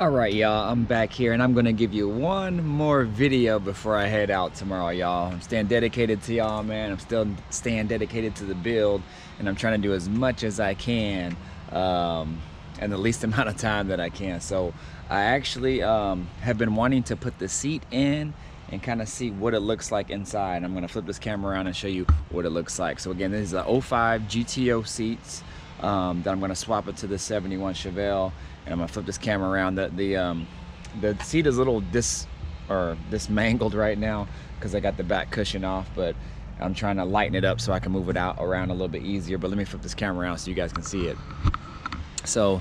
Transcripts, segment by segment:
All right, y'all, I'm back here and I'm gonna give you one more video before I head out tomorrow, y'all. I'm staying dedicated to y'all, man. I'm still staying dedicated to the build and I'm trying to do as much as I can um, the least amount of time that I can. So I actually um, have been wanting to put the seat in and kind of see what it looks like inside. I'm gonna flip this camera around and show you what it looks like. So again, this is the 05 GTO seats um, that I'm gonna swap it to the 71 Chevelle and I'm gonna flip this camera around. The the um, the seat is a little dis or dismangled right now because I got the back cushion off, but I'm trying to lighten it up so I can move it out around a little bit easier. But let me flip this camera around so you guys can see it. So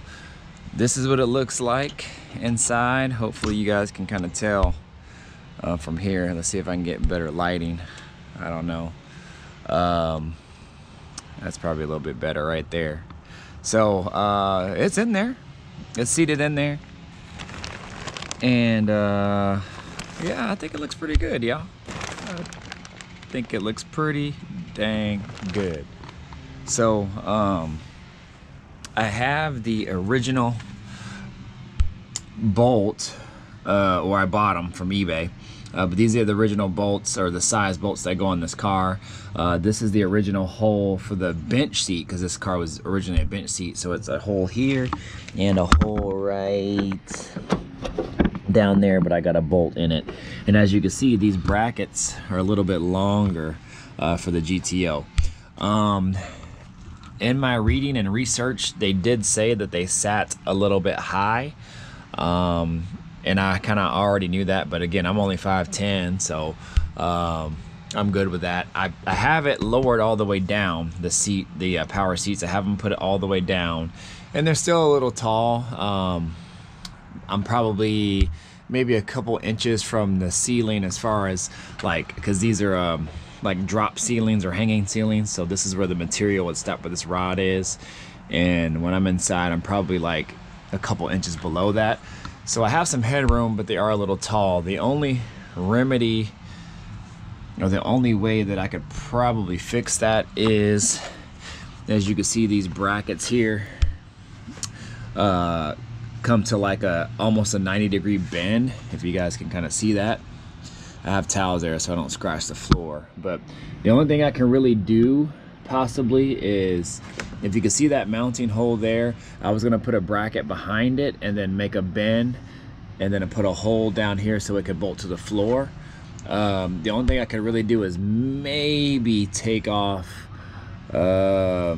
this is what it looks like inside. Hopefully you guys can kind of tell uh, from here. Let's see if I can get better lighting. I don't know. Um, that's probably a little bit better right there. So uh, it's in there. It's seated in there. And uh, yeah I think it looks pretty good y'all. I think it looks pretty dang good. So um, I have the original bolt uh, or I bought them from eBay but these are the original bolts or the size bolts that go on this car. Uh, this is the original hole for the bench seat because this car was originally a bench seat. So it's a hole here and a hole right down there, but I got a bolt in it. And as you can see, these brackets are a little bit longer uh, for the GTO. Um, in my reading and research, they did say that they sat a little bit high. Um, and I kind of already knew that. But again, I'm only 5'10", so um, I'm good with that. I, I have it lowered all the way down, the seat, the uh, power seats. I have them put it all the way down, and they're still a little tall. Um, I'm probably maybe a couple inches from the ceiling as far as like, because these are um, like drop ceilings or hanging ceilings. So this is where the material would stop where this rod is. And when I'm inside, I'm probably like a couple inches below that. So I have some headroom, but they are a little tall. The only remedy, or the only way that I could probably fix that is, as you can see, these brackets here uh, come to like a almost a 90 degree bend, if you guys can kind of see that. I have towels there so I don't scratch the floor. But the only thing I can really do possibly is if you can see that mounting hole there I was gonna put a bracket behind it and then make a bend and then put a hole down here so it could bolt to the floor. Um, the only thing I could really do is maybe take off uh,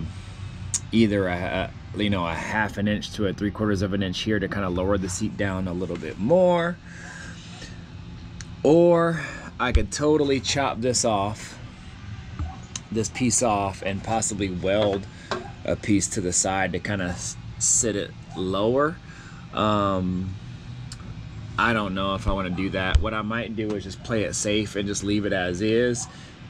either a, you know a half an inch to a three quarters of an inch here to kind of lower the seat down a little bit more. Or I could totally chop this off this piece off and possibly weld a piece to the side to kind of sit it lower. Um, I don't know if I want to do that. What I might do is just play it safe and just leave it as is.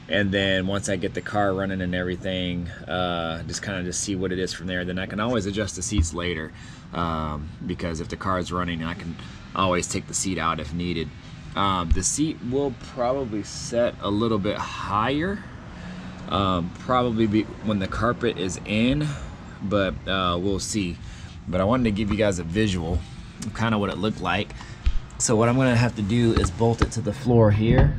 And then once I get the car running and everything, uh, just kind of just see what it is from there. Then I can always adjust the seats later um, because if the car is running, I can always take the seat out if needed. Um, the seat will probably set a little bit higher um, probably be when the carpet is in but uh, we'll see. But I wanted to give you guys a visual of kind of what it looked like. So what I'm gonna have to do is bolt it to the floor here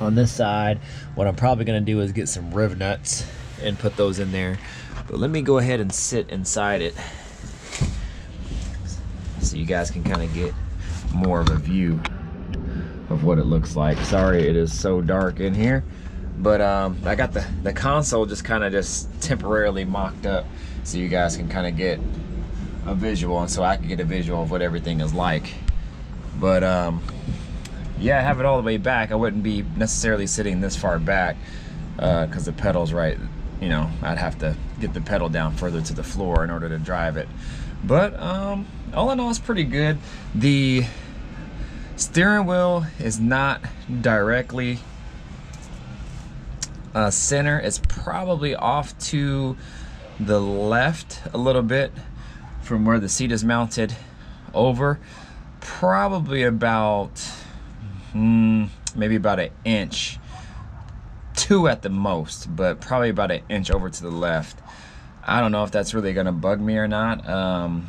on this side. What I'm probably gonna do is get some riv nuts and put those in there. But let me go ahead and sit inside it so you guys can kind of get more of a view of what it looks like. Sorry it is so dark in here but um, I got the, the console just kind of just temporarily mocked up so you guys can kind of get a visual and so I can get a visual of what everything is like. But um, yeah, I have it all the way back. I wouldn't be necessarily sitting this far back because uh, the pedal's right, you know, I'd have to get the pedal down further to the floor in order to drive it. But um, all in all, it's pretty good. The steering wheel is not directly uh, center. Is probably off to the left a little bit from where the seat is mounted over. Probably about mm, maybe about an inch two at the most but probably about an inch over to the left. I don't know if that's really gonna bug me or not. Um,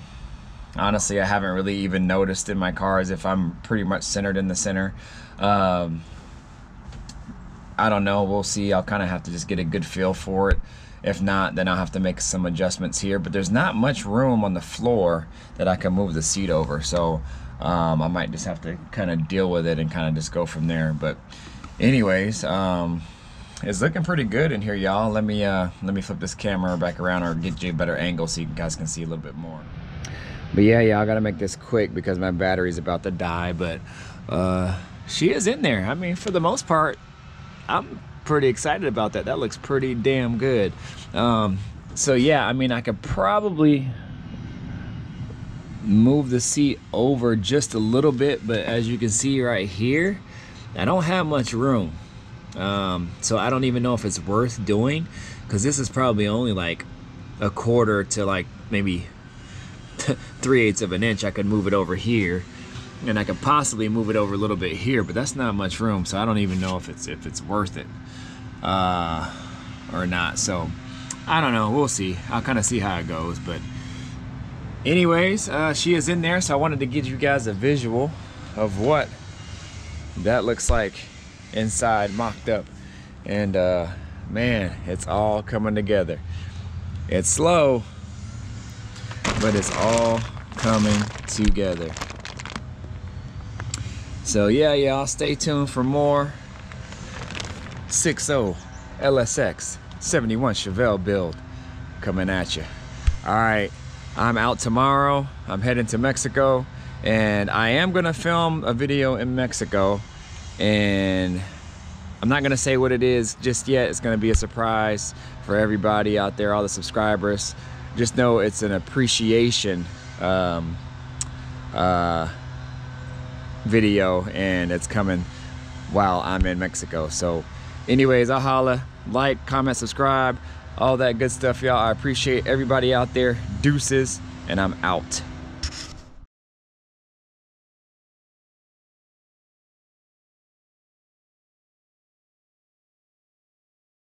honestly, I haven't really even noticed in my cars if I'm pretty much centered in the center. Um, I don't know. We'll see. I'll kind of have to just get a good feel for it. If not, then I'll have to make some adjustments here. But there's not much room on the floor that I can move the seat over. So um, I might just have to kind of deal with it and kind of just go from there. But anyways, um, it's looking pretty good in here, y'all. Let me uh, let me flip this camera back around or get you a better angle so you guys can see a little bit more. But yeah, yeah, I gotta make this quick because my battery's about to die. But uh, she is in there. I mean, for the most part, I'm pretty excited about that. That looks pretty damn good. Um, so yeah, I mean, I could probably move the seat over just a little bit, but as you can see right here, I don't have much room. Um, so I don't even know if it's worth doing because this is probably only like a quarter to like maybe three eighths of an inch. I could move it over here and I could possibly move it over a little bit here, but that's not much room. So I don't even know if it's, if it's worth it, uh, or not. So I don't know. We'll see. I'll kind of see how it goes, but anyways, uh, she is in there. So I wanted to give you guys a visual of what that looks like inside mocked up and uh, man it's all coming together it's slow but it's all coming together so yeah y'all stay tuned for more 6.0 LSX 71 Chevelle build coming at you all right I'm out tomorrow I'm heading to Mexico and I am gonna film a video in Mexico and I'm not gonna say what it is just yet. It's gonna be a surprise for everybody out there, all the subscribers. Just know it's an appreciation um, uh, video and it's coming while I'm in Mexico. So anyways, I'll holla, like, comment, subscribe, all that good stuff, y'all. I appreciate everybody out there. Deuces, and I'm out.